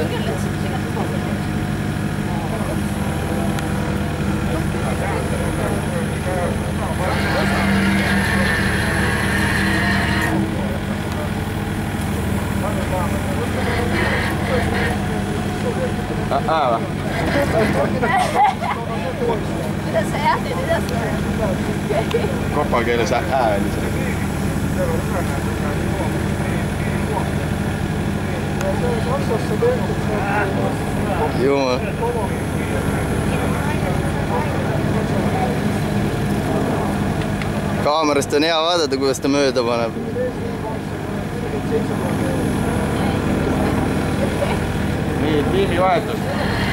ütlen küll, et see tegelikult on. Ää vai? Kuidas sa Jongen. kaamerast on hea vaadata, kuidas ta mööda paneb. nii, piirivahetus.